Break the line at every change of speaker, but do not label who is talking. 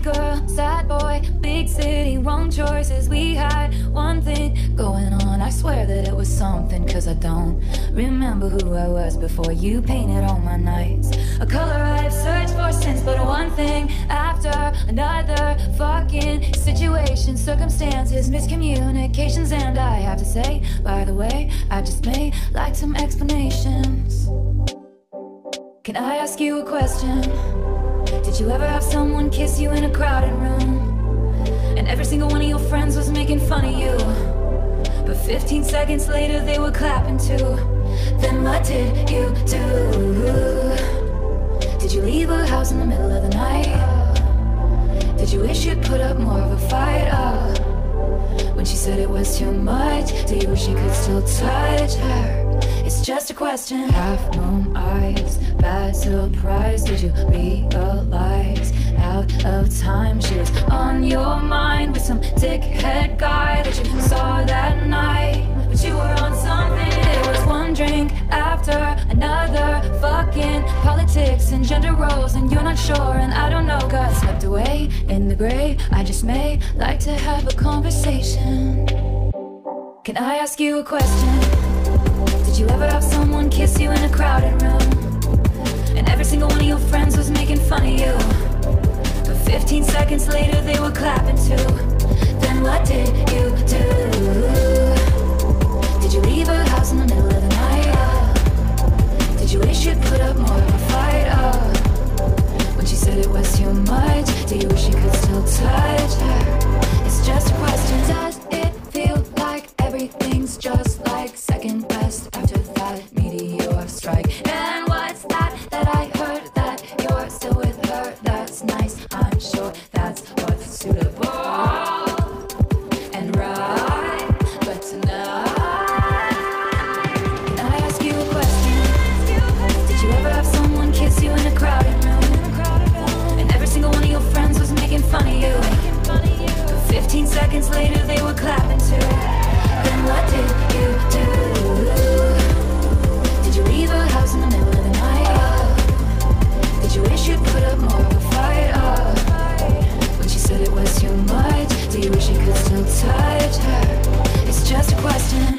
boy, girl, sad boy, big city, wrong choices. We had one thing going on. I swear that it was something, cause I don't remember who I was before you painted all my nights. A color I've searched for since, but one thing after another fucking situation, circumstances, miscommunications, and I have to say, by the way, I just may like some explanations. Can I ask you a question? Did you ever have someone kiss you in a crowded room? And every single one of your friends was making fun of you. But 15 seconds later, they were clapping too. Then what did you do? Did you leave her house in the middle of the night? Did you wish you'd put up more of a fight? Oh. When she said it was too much, do you wish you could still touch her? Just a question. Half moon eyes, bad surprise. Did you realize out of time she was on your mind with some dickhead guy that you saw that night? But you were on something. It was one drink after another. Fucking politics and gender roles, and you're not sure, and I don't know. Got swept away in the gray. I just may like to have a conversation. Can I ask you a question? You in a crowded room? And every single one of your friends was making fun of you. But 15 seconds later, they were clapping too. Then what did you do? Did you leave her house in the middle of the night? Oh. Did you wish you'd put up more of a fight? Oh. When she said it was too much, do you wish you could still touch her? It's just a question. Does it feel like everything's just meteor strike? And what's that that I heard that you're still with her? That's nice, I'm sure that's what's suitable and right. But tonight, can I ask you a question? Did you ever have someone kiss you in a crowded room? And every single one of your friends was making fun of you. 15 seconds later, they she said it was too much. Do you wish you could still touch her? It's just a question.